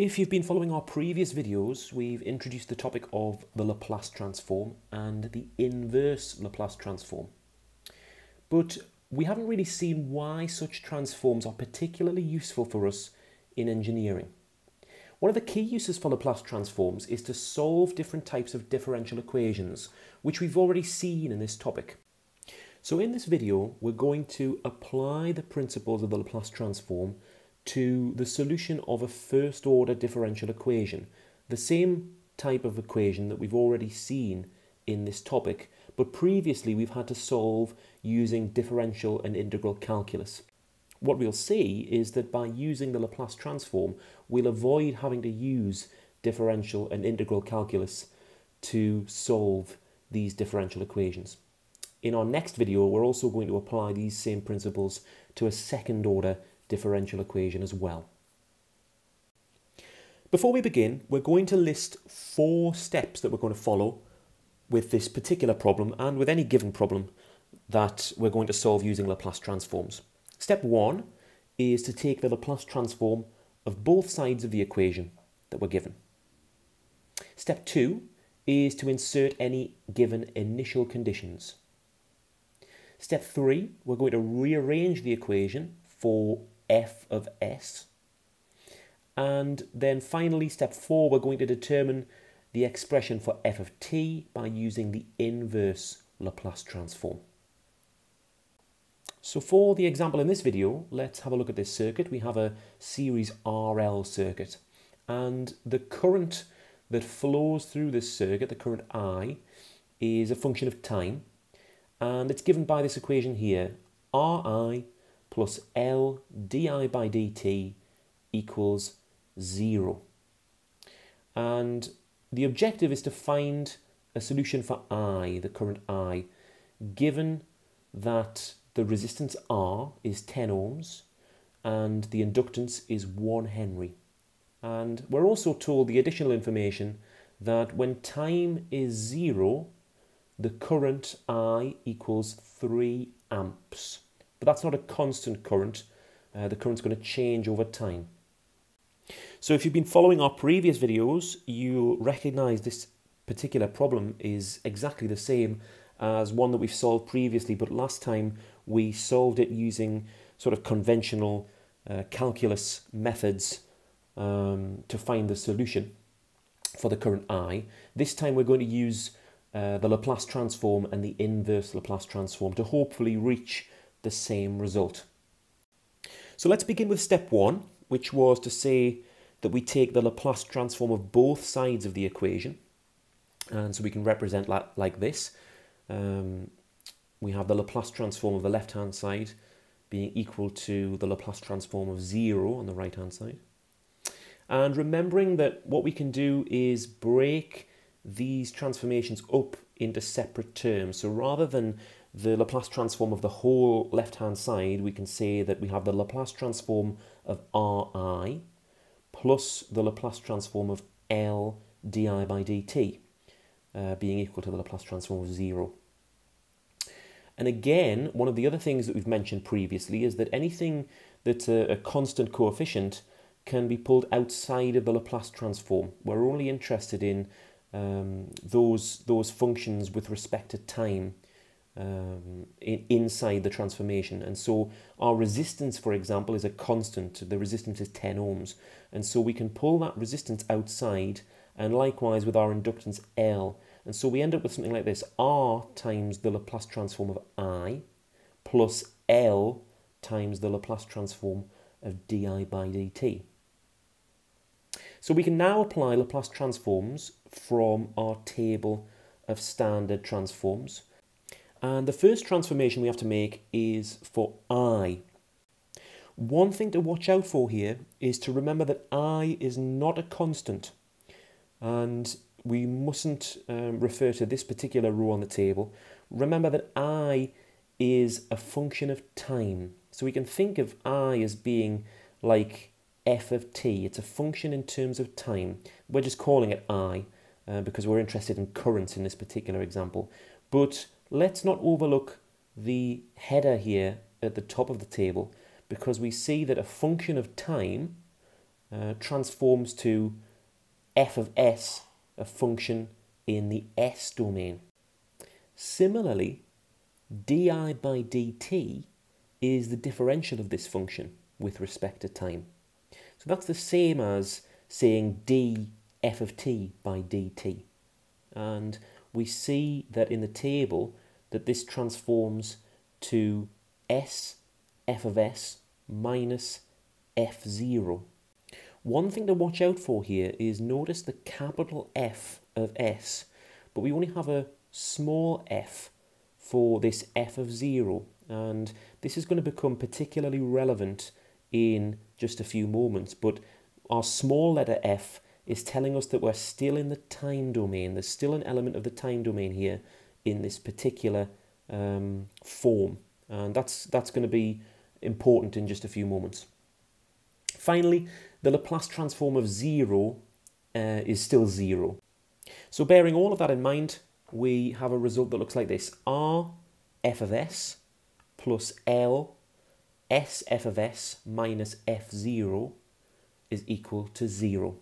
If you've been following our previous videos, we've introduced the topic of the Laplace transform and the inverse Laplace transform. But we haven't really seen why such transforms are particularly useful for us in engineering. One of the key uses for Laplace transforms is to solve different types of differential equations, which we've already seen in this topic. So in this video, we're going to apply the principles of the Laplace transform to the solution of a first order differential equation, the same type of equation that we've already seen in this topic, but previously we've had to solve using differential and integral calculus. What we'll see is that by using the Laplace transform, we'll avoid having to use differential and integral calculus to solve these differential equations. In our next video, we're also going to apply these same principles to a second order differential equation as well. Before we begin, we're going to list four steps that we're going to follow with this particular problem and with any given problem that we're going to solve using Laplace transforms. Step one is to take the Laplace transform of both sides of the equation that we're given. Step two is to insert any given initial conditions. Step three, we're going to rearrange the equation for f of s. And then finally, step four, we're going to determine the expression for f of t by using the inverse Laplace transform. So for the example in this video, let's have a look at this circuit. We have a series RL circuit and the current that flows through this circuit, the current I, is a function of time and it's given by this equation here, Ri plus L di by dt equals 0. And the objective is to find a solution for I, the current I, given that the resistance R is 10 ohms and the inductance is 1 Henry. And we're also told the additional information that when time is 0, the current I equals 3 amps. But that's not a constant current. Uh, the current's going to change over time. So if you've been following our previous videos, you recognize this particular problem is exactly the same as one that we've solved previously, but last time we solved it using sort of conventional uh, calculus methods um, to find the solution for the current I. This time we're going to use uh, the Laplace transform and the inverse Laplace transform to hopefully reach the same result. So let's begin with step one, which was to say that we take the Laplace transform of both sides of the equation. And so we can represent like, like this. Um, we have the Laplace transform of the left-hand side being equal to the Laplace transform of 0 on the right-hand side. And remembering that what we can do is break these transformations up into separate terms. So rather than the Laplace transform of the whole left-hand side, we can say that we have the Laplace transform of Ri plus the Laplace transform of L di by dt uh, being equal to the Laplace transform of 0. And again, one of the other things that we've mentioned previously is that anything that's a, a constant coefficient can be pulled outside of the Laplace transform. We're only interested in um, those, those functions with respect to time um, in, inside the transformation. And so our resistance, for example, is a constant. The resistance is 10 ohms. And so we can pull that resistance outside and likewise with our inductance L. And so we end up with something like this. R times the Laplace transform of I plus L times the Laplace transform of di by dt. So we can now apply Laplace transforms from our table of standard transforms. And the first transformation we have to make is for i. One thing to watch out for here is to remember that i is not a constant. And we mustn't um, refer to this particular row on the table. Remember that i is a function of time. So we can think of i as being like f of t. It's a function in terms of time. We're just calling it i uh, because we're interested in currents in this particular example. But let's not overlook the header here at the top of the table because we see that a function of time uh, transforms to f of s, a function in the s domain. Similarly, di by dt is the differential of this function with respect to time. So that's the same as saying d f of t by dt. And we see that in the table that this transforms to s f of s minus f0. One thing to watch out for here is notice the capital F of s, but we only have a small f for this f of 0 and this is going to become particularly relevant in just a few moments but our small letter f is telling us that we're still in the time domain there's still an element of the time domain here in this particular um, form. And that's that's going to be important in just a few moments. Finally the Laplace transform of 0 uh, is still 0 so bearing all of that in mind we have a result that looks like this. R f of s plus L S f of s minus f0 is equal to 0.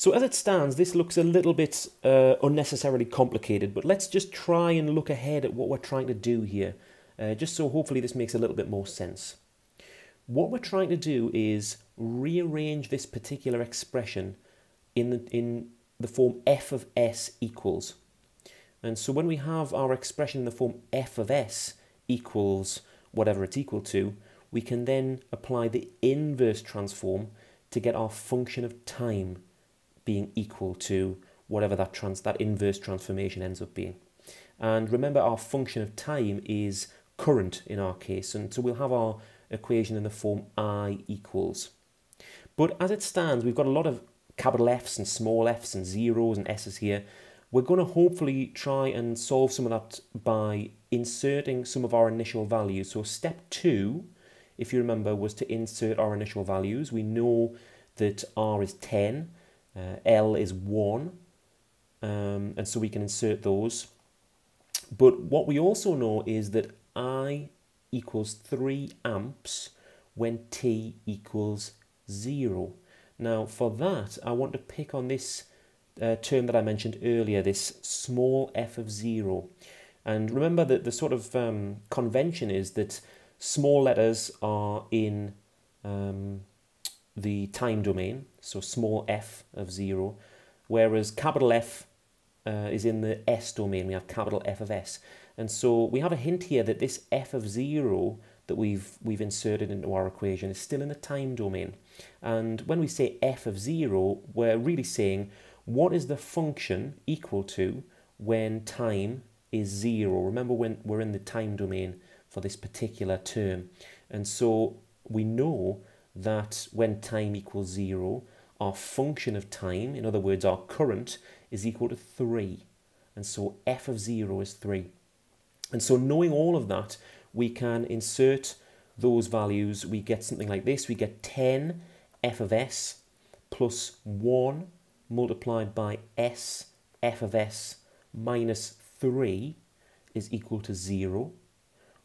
So as it stands, this looks a little bit uh, unnecessarily complicated, but let's just try and look ahead at what we're trying to do here, uh, just so hopefully this makes a little bit more sense. What we're trying to do is rearrange this particular expression in the, in the form f of s equals. And so when we have our expression in the form f of s equals whatever it's equal to, we can then apply the inverse transform to get our function of time being equal to whatever that, trans that inverse transformation ends up being. And remember our function of time is current in our case, and so we'll have our equation in the form i equals. But as it stands, we've got a lot of capital F's and small f's and zeros and s's here, we're going to hopefully try and solve some of that by inserting some of our initial values. So step two, if you remember, was to insert our initial values. We know that R is 10, uh, L is 1, um, and so we can insert those. But what we also know is that I equals 3 amps when T equals 0. Now for that, I want to pick on this uh, term that I mentioned earlier, this small f of 0. And remember that the sort of um, convention is that small letters are in um, the time domain, so small f of 0, whereas capital F uh, is in the s domain, we have capital F of s. And so we have a hint here that this f of 0 that we've, we've inserted into our equation is still in the time domain. And when we say f of 0, we're really saying what is the function equal to when time is zero? Remember when we're in the time domain for this particular term. And so we know that when time equals zero, our function of time, in other words, our current, is equal to 3. And so f of 0 is 3. And so knowing all of that, we can insert those values. We get something like this. We get 10 f of s plus 1 multiplied by s f of s minus 3 is equal to 0.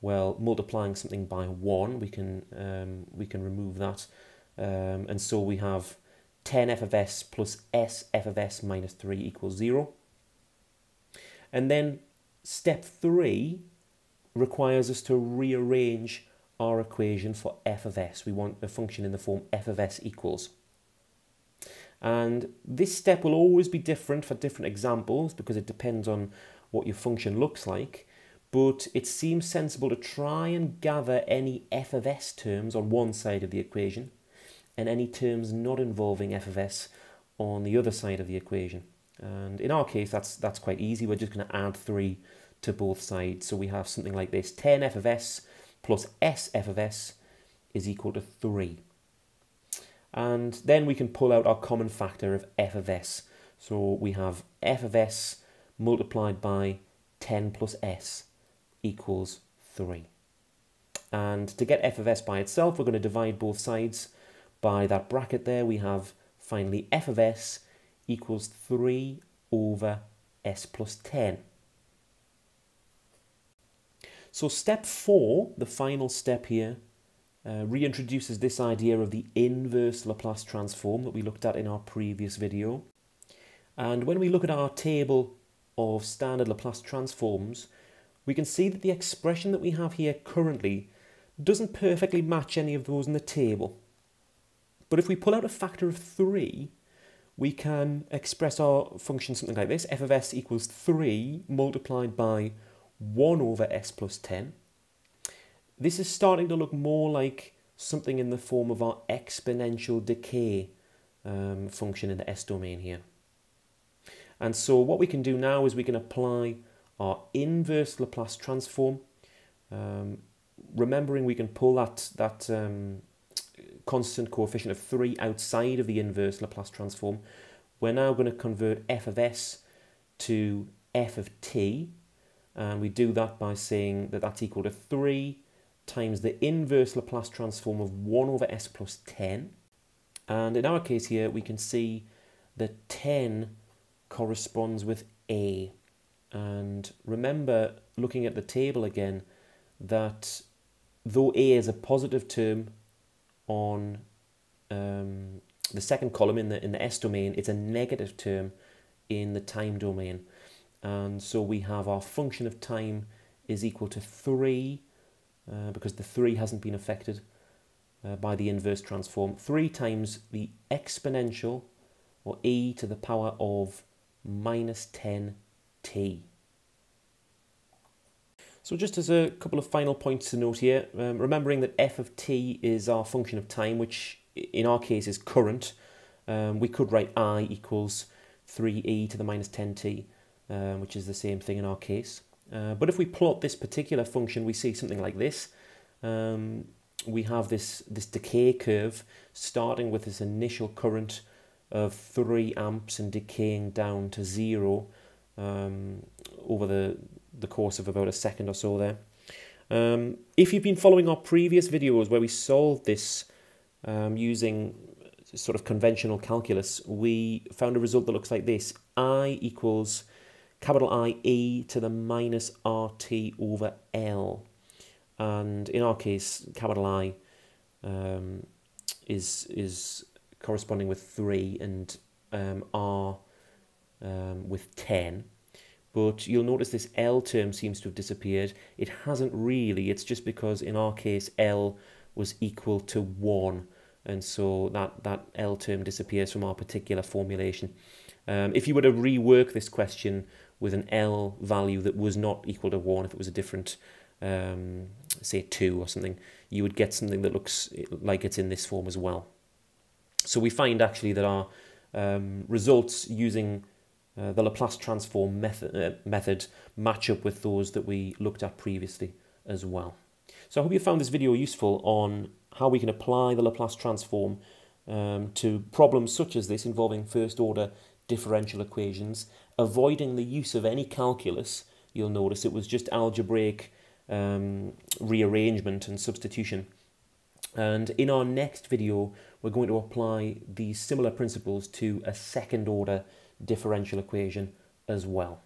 Well, multiplying something by 1, we can, um, we can remove that. Um, and so we have 10 f of s plus s f of s minus 3 equals 0. And then step 3 requires us to rearrange our equation for f of s. We want a function in the form f of s equals. And this step will always be different for different examples because it depends on what your function looks like. But it seems sensible to try and gather any f of s terms on one side of the equation and any terms not involving f of s on the other side of the equation. And in our case, that's, that's quite easy. We're just going to add 3 to both sides. So we have something like this. 10 f of s plus s f of s is equal to 3 and then we can pull out our common factor of f of s. So we have f of s multiplied by 10 plus s equals 3. And to get f of s by itself, we're going to divide both sides by that bracket there. We have finally f of s equals 3 over s plus 10. So step 4, the final step here, uh, reintroduces this idea of the inverse Laplace transform that we looked at in our previous video. And when we look at our table of standard Laplace transforms, we can see that the expression that we have here currently doesn't perfectly match any of those in the table. But if we pull out a factor of 3, we can express our function something like this. f of s equals 3 multiplied by 1 over s plus 10. This is starting to look more like something in the form of our exponential decay um, function in the s domain here. And so what we can do now is we can apply our inverse Laplace transform. Um, remembering we can pull that, that um, constant coefficient of 3 outside of the inverse Laplace transform, we're now going to convert f of s to f of t. And we do that by saying that that's equal to 3 times the inverse Laplace transform of 1 over s plus 10. And in our case here, we can see that 10 corresponds with a. And remember, looking at the table again, that though a is a positive term on um, the second column in the in the s domain, it's a negative term in the time domain. And so we have our function of time is equal to 3 uh, because the 3 hasn't been affected uh, by the inverse transform. 3 times the exponential, or e to the power of minus 10t. So just as a couple of final points to note here, um, remembering that f of t is our function of time, which in our case is current, um, we could write i equals 3e to the minus 10t, um, which is the same thing in our case. Uh, but if we plot this particular function, we see something like this. Um, we have this, this decay curve starting with this initial current of 3 amps and decaying down to 0 um, over the, the course of about a second or so there. Um, if you've been following our previous videos where we solved this um, using sort of conventional calculus, we found a result that looks like this. I equals capital I e to the minus RT over L. And in our case, capital I um, is, is corresponding with 3 and um, R um, with 10. But you'll notice this L term seems to have disappeared. It hasn't really. It's just because in our case, L was equal to 1. And so that, that L term disappears from our particular formulation. Um, if you were to rework this question with an L value that was not equal to 1, if it was a different, um, say 2 or something, you would get something that looks like it's in this form as well. So we find actually that our um, results using uh, the Laplace transform method, uh, method match up with those that we looked at previously as well. So I hope you found this video useful on how we can apply the Laplace transform um, to problems such as this involving first order differential equations, avoiding the use of any calculus. You'll notice it was just algebraic um, rearrangement and substitution. And in our next video, we're going to apply these similar principles to a second order differential equation as well.